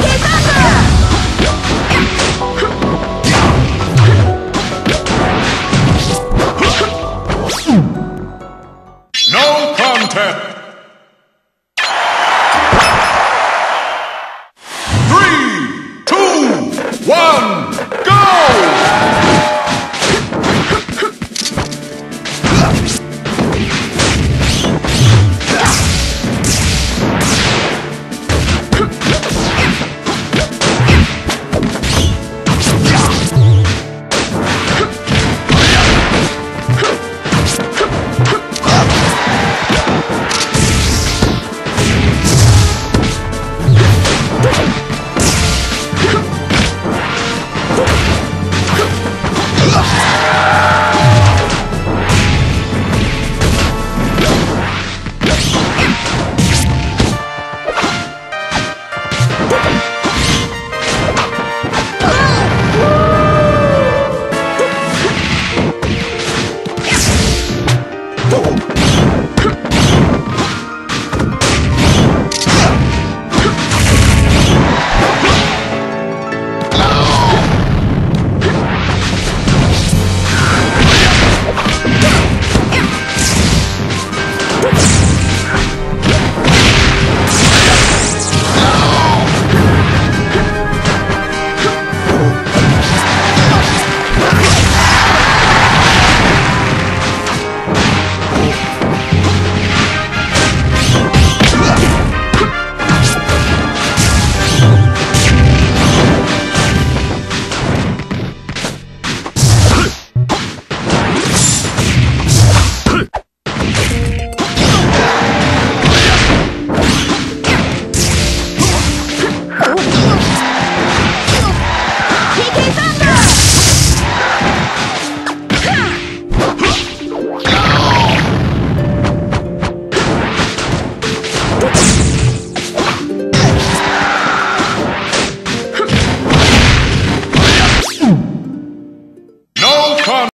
Quem tá Boom!